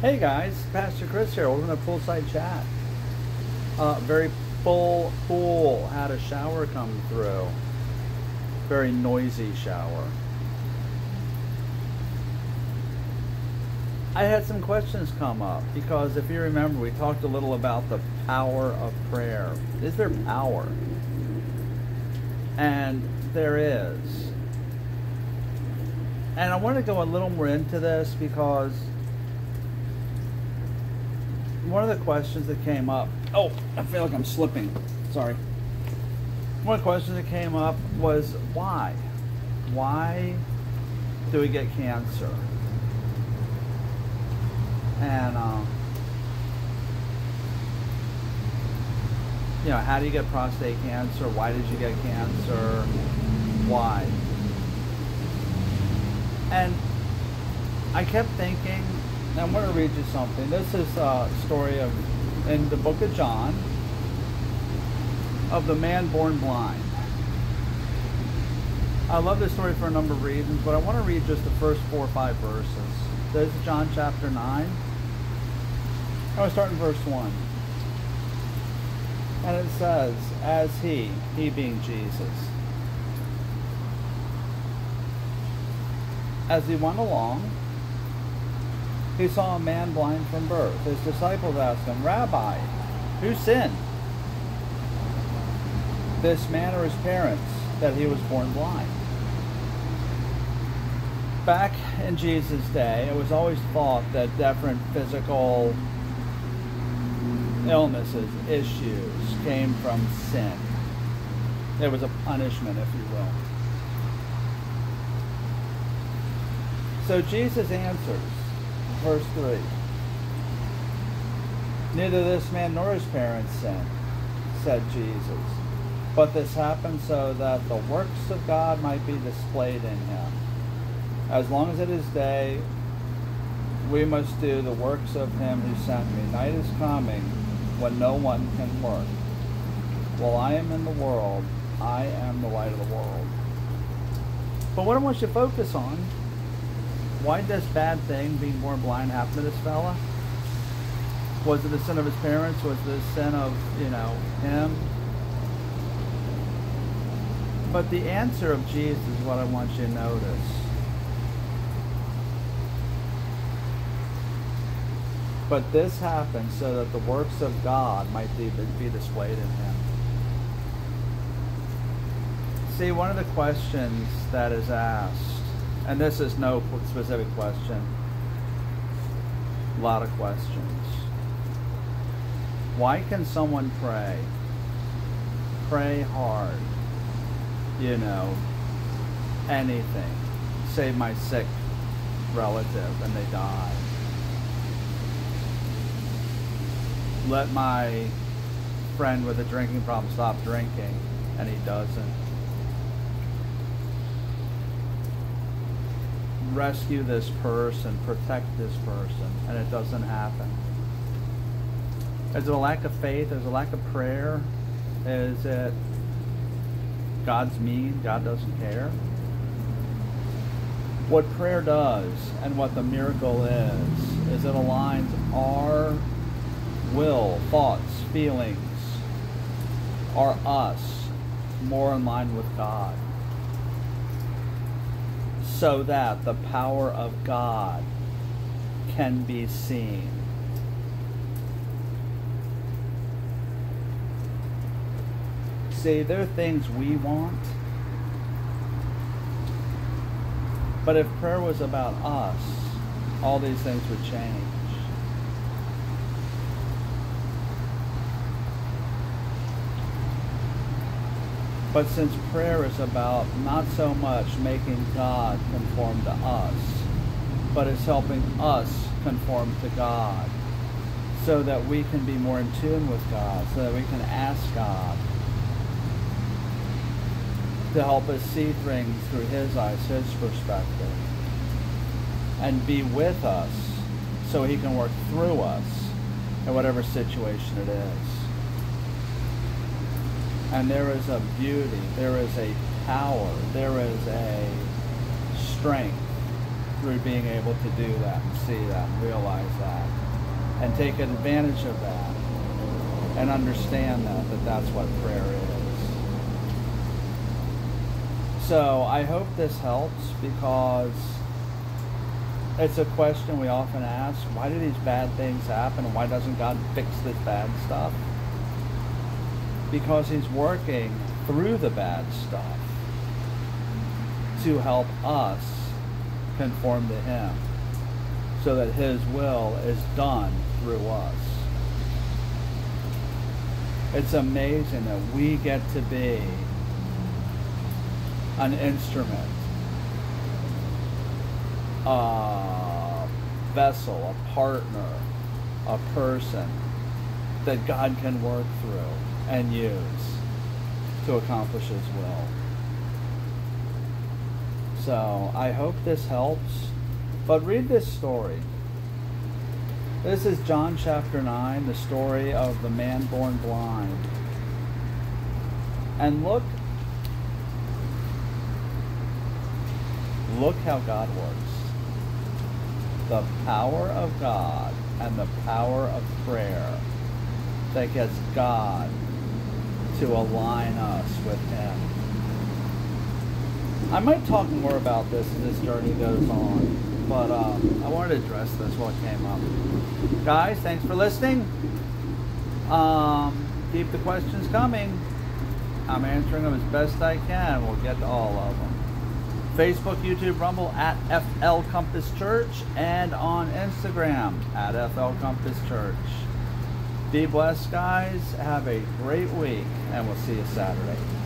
Hey guys, Pastor Chris here. We're in a poolside chat. Uh, very full pool. Had a shower come through. Very noisy shower. I had some questions come up because if you remember, we talked a little about the power of prayer. Is there power? And there is. And I want to go a little more into this because one of the questions that came up. Oh, I feel like I'm slipping. Sorry. One of the questions that came up was why? Why do we get cancer? And, um, you know, how do you get prostate cancer? Why did you get cancer? Why? And I kept thinking, I'm going to read you something. This is a story of in the book of John of the man born blind. I love this story for a number of reasons, but I want to read just the first four or five verses. This is John chapter 9. I want to start in verse 1. And it says, As he, he being Jesus, as he went along, he saw a man blind from birth. His disciples asked him, Rabbi, who sinned? This man or his parents, that he was born blind? Back in Jesus' day, it was always thought that different physical illnesses, issues, came from sin. It was a punishment, if you will. So Jesus answers, verse 3 Neither this man nor his parents sinned, said Jesus. But this happened so that the works of God might be displayed in him. As long as it is day, we must do the works of him who sent me. Night is coming when no one can work. While I am in the world, I am the light of the world. But what I want you to focus on, why did this bad thing, being born blind, happen to this fella? Was it the sin of his parents? Was it the sin of, you know, him? But the answer of Jesus is what I want you to notice. But this happened so that the works of God might be, be displayed in him. See, one of the questions that is asked, and this is no specific question, a lot of questions. Why can someone pray? Pray hard, you know, anything. Save my sick relative and they die. Let my friend with a drinking problem stop drinking and he doesn't. Rescue this person, protect this person, and it doesn't happen. Is it a lack of faith? Is it a lack of prayer? Is it God's mean? God doesn't care? What prayer does and what the miracle is, is it aligns our will, thoughts, feelings, our us more in line with God. So that the power of God can be seen. See, there are things we want. But if prayer was about us, all these things would change. But since prayer is about not so much making God conform to us, but it's helping us conform to God so that we can be more in tune with God, so that we can ask God to help us see things through His eyes, His perspective, and be with us so He can work through us in whatever situation it is. And there is a beauty, there is a power, there is a strength through being able to do that and see that and realize that and take advantage of that and understand that that that's what prayer is. So I hope this helps because it's a question we often ask why do these bad things happen why doesn't God fix this bad stuff? Because He's working through the bad stuff to help us conform to Him so that His will is done through us. It's amazing that we get to be an instrument, a vessel, a partner, a person that God can work through and use to accomplish His will. So I hope this helps. But read this story. This is John chapter 9, the story of the man born blind. And look, look how God works. The power of God and the power of prayer that gets God to align us with Him. I might talk more about this as this journey goes on, but um, I wanted to address this it came up. Guys, thanks for listening. Um, keep the questions coming. I'm answering them as best I can. We'll get to all of them. Facebook, YouTube, Rumble at FL Compass Church, and on Instagram at FL Compass Church. Be blessed, guys. Have a great week, and we'll see you Saturday.